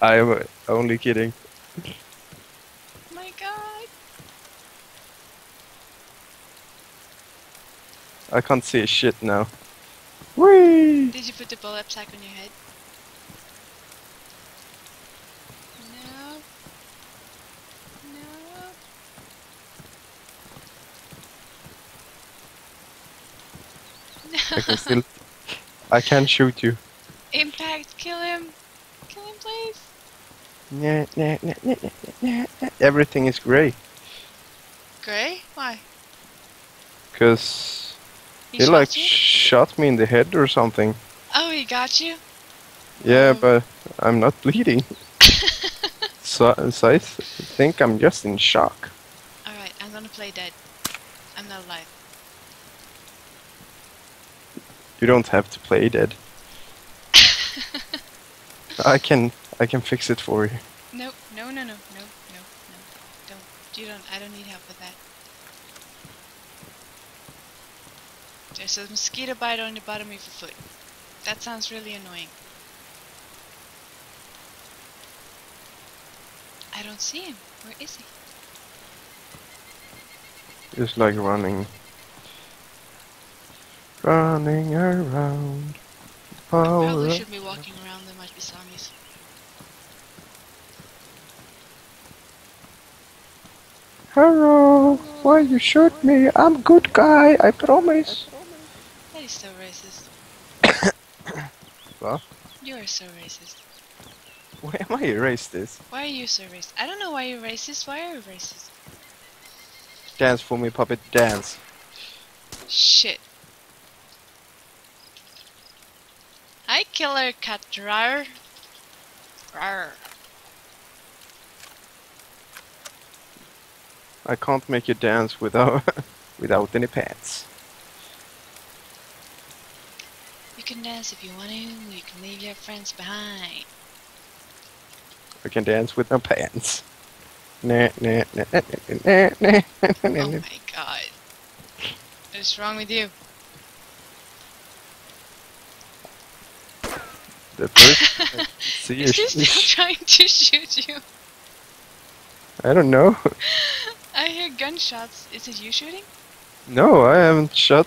I am uh, only kidding. My god. I can't see a shit now. Whee! Did you put the bullet sack on your head? No. No. I can still. I can shoot you. Impact, kill him. Him, please. Nah, nah, nah, nah, nah, nah. Everything is grey. Gray? Why? Cause He he shot like you? shot me in the head or something. oh, he got you? Yeah, Oh. but I'm not bleeding. so, so I th- think I'm just in shock. Alright, I'm gonna play dead. I'm not alive. You don't have to play dead. I can I can fix it for you. No, no, no, no, no, no, no. Don't. You don't. I don't need help with that. There's a mosquito bite on the bottom of your foot. That sounds really annoying. I don't see him. Where is he? Just like running. Running around. Power Probably should be walking around. There zombies. Hello, why you shoot me? I'm good guy, I promise. That is so racist. What? You are so racist. Why am I racist? Why are you so racist? I don't know why you're racist. Why are you racist? Dance for me, puppet, dance. Shit. Hi, killer cat rar. Rar. I can't make you dance without without any pants. You can dance if you want to. You can leave your friends behind. I can dance with no pants. Nah, nah, nah, nah, nah, nah, nah, Oh nah, nah. my god. What is wrong with you? The first see Is he still trying to shoot you? I don't know. I hear gunshots. Is it you shooting? No, I haven't shot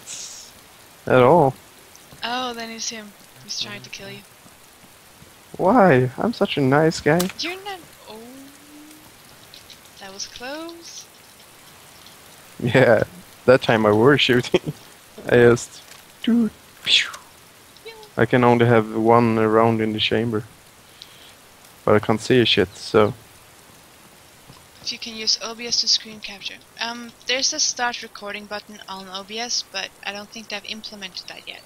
at all. Oh, then it's him. He's trying to kill you. Why? I'm such a nice guy. You're not. Oh. That was close. Yeah, that time I were shooting. I just. Phew. I can only have one round in the chamber. But I can't see a shit, so. If you can use OBS to screen capture. Um, there's a start recording button on OBS, but I don't think they've implemented that yet.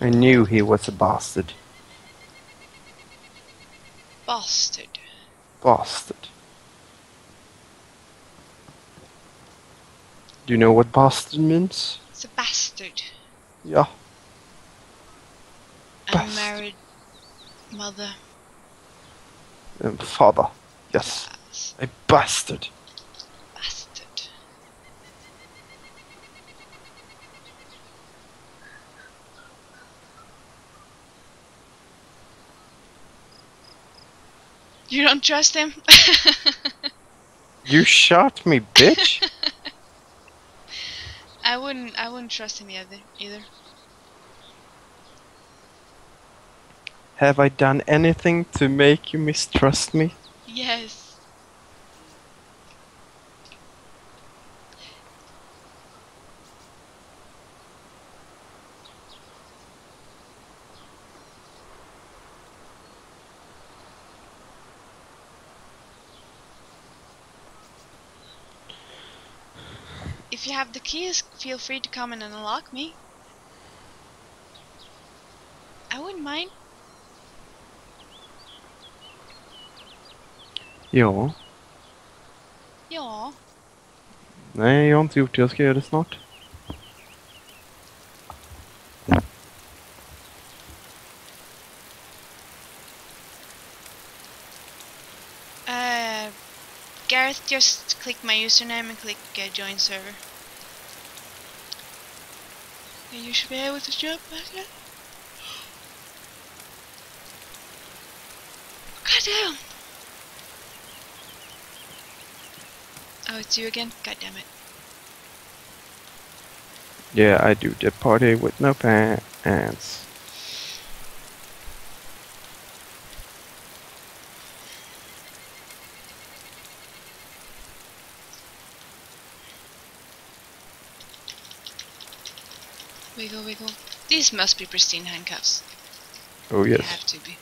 I knew he was a bastard. Bastard. Bastard. Do you know what bastard means? It's a bastard. Yeah. Bastard. Unmarried mother. Um, father. Yes. Yes. A bastard. Bastard. You don't trust him? You shot me, bitch! I wouldn't I wouldn't trust him either either. Have I done anything to make you mistrust me? Yes. If you have the keys, feel free to come in and unlock me. I wouldn't mind. Ja. Ja. Nej, jag har inte gjort det. Jag ska göra det snart. Uh, Gareth, just click my username and click uh, join server. Okay, you should be able to jump back there. God damn! Oh, it's you again? God damn it. Yeah, I do the party with no pants. Wiggle, wiggle. These must be pristine handcuffs. Oh yes. They have to be.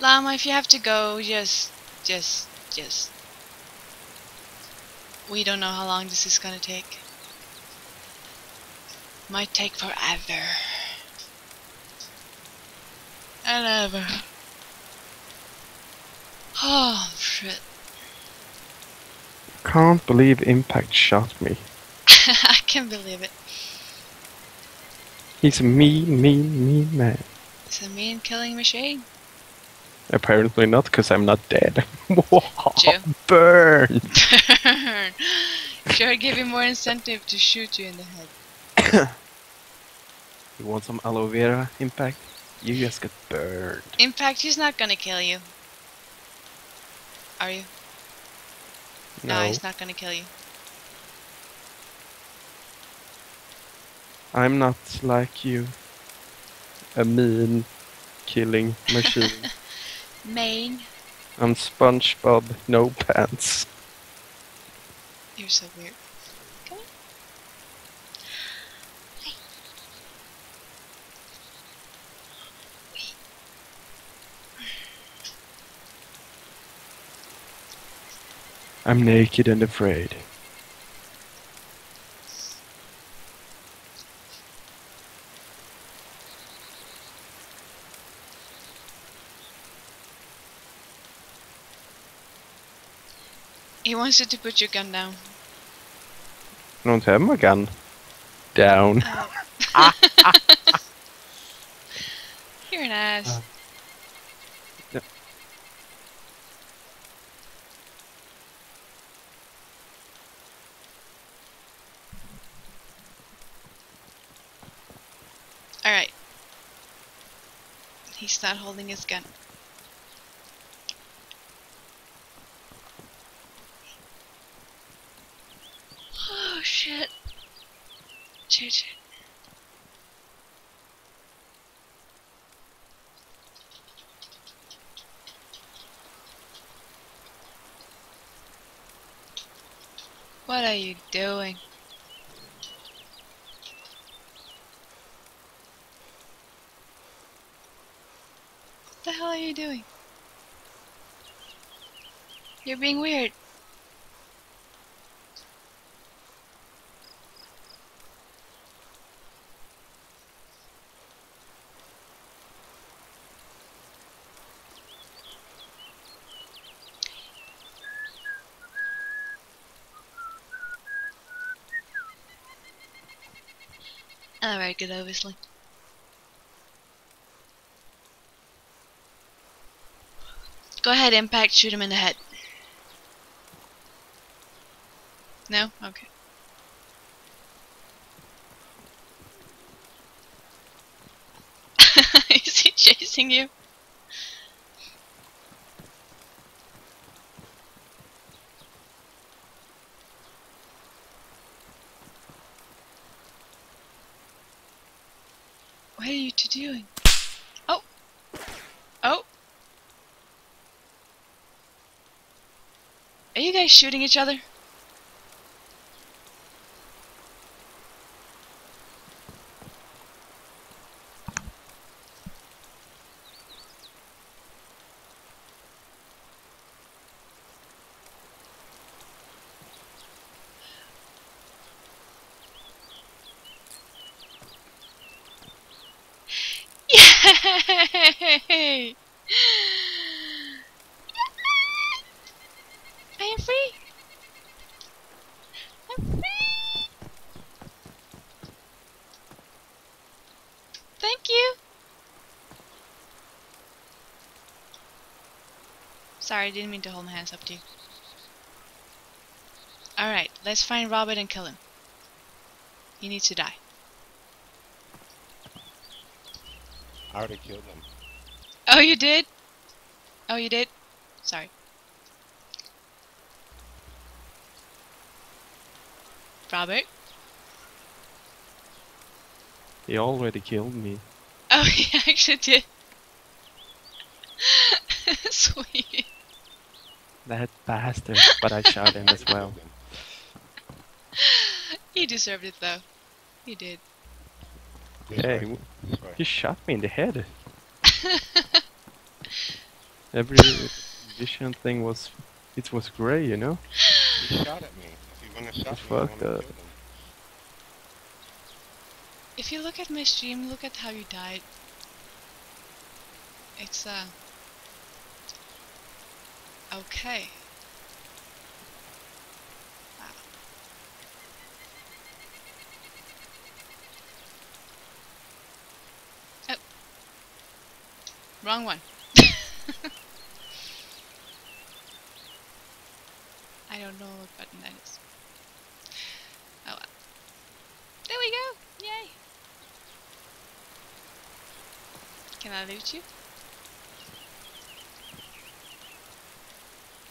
Llama, if you have to go, just, just, just. We don't know how long this is gonna take. Might take forever. And ever. Oh, shit. Can't believe Impact shot me. I can believe it. He's a mean, mean, mean man. It's a mean killing machine. Apparently not, because I'm not dead. True. Burn! sure, give him more incentive to shoot you in the head. You want some aloe vera impact? You just get burned. Impact, he's not gonna kill you. Are you? No, he's not gonna kill you. I'm not like you. A mean killing machine. Maine, I'm SpongeBob, no pants. you're so weird. Come on. Hey. Wait. I'm naked and afraid. Wants you to put your gun down. I don't have my gun. Down. Oh. You're an ass. Uh. Alright. He's not holding his gun. Oh shit. Shit. What are you doing? What the hell are you doing? You're being weird. Alright, good, obviously. Go ahead, Impact, shoot him in the head. No? Okay. Is he chasing you? What are you two doing? Oh! Oh! Are you guys shooting each other? Yay! I am free! I'm free! Thank you! Sorry, I didn't mean to hold my hands up to you. Alright, let's find Robert and kill him. He needs to die. I already killed him. Oh, you did? Oh, you did? Sorry. Robert? He already killed me. Oh, he actually did. Sweet. That bastard. But I shot him as well. He deserved it though. He did. Hey, way, this way. he shot me in the head. Every vision thing was, it was grey, you know? He shot at me. If he wouldn't have shot He me, I fucked wouldn't have up. killed him. If you look at my stream, look at how you died. It's uh okay. Wow. Oh. Wrong one. I don't know what button that is. Oh well. There we go! Yay! Can I loot you?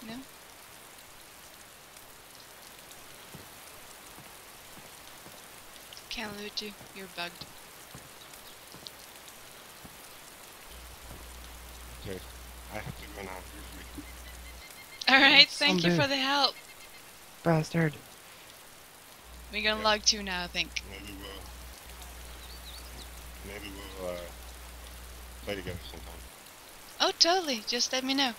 No? Can't loot you. You're bugged. Okay, I have to go now. You're free. Alright, thank you Someday. for the help. Bastard. We're gonna Yeah. log two now, I think. Maybe we'll. Maybe we'll uh, play together sometime. Oh, totally. Just let me know.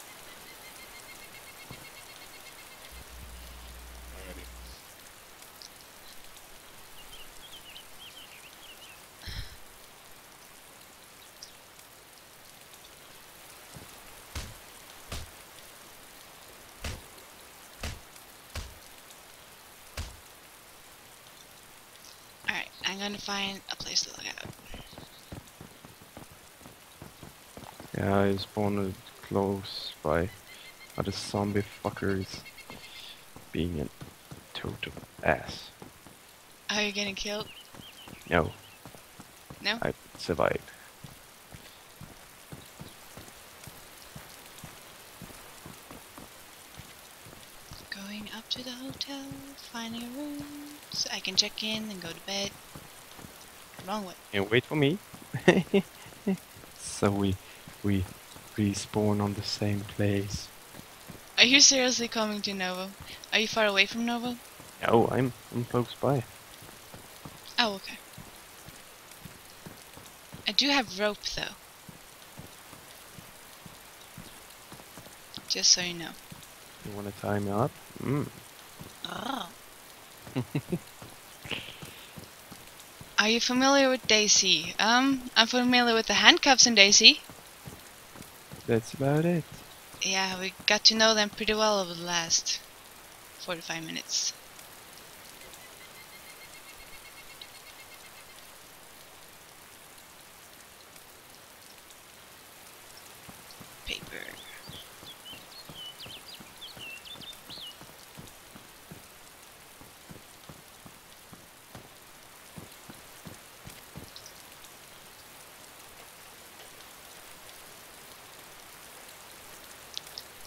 Alright, I'm gonna find a place to log out. Yeah, I spawned close by. But the zombie fucker is being a total ass. Are you getting killed? No. No? I survived. Going up to the hotel, finding a room so I can check in and go to bed. Wrong way. And wait for me. so we we respawn on the same place. Are you seriously coming to Novo? Are you far away from Novo? No, I'm I'm close by. Oh, okay. I do have rope though. Just so you know. You wanna tie me up? Mm. Are you familiar with DayZ? Um, I'm familiar with the handcuffs in DayZ. That's about it. Yeah, we got to know them pretty well over the last 45 minutes.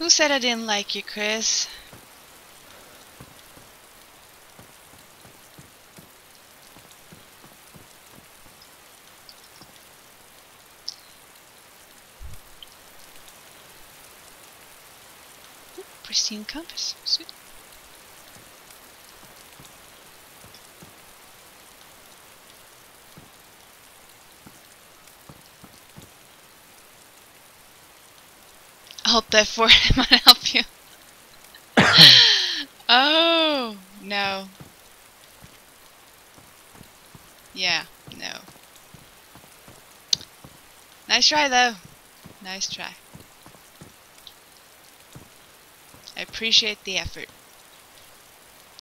Who said I didn't like you, Chris? Pristine compass. Sweet. Hope that for might help you. oh no. Yeah, no. Nice try though. Nice try. I appreciate the effort.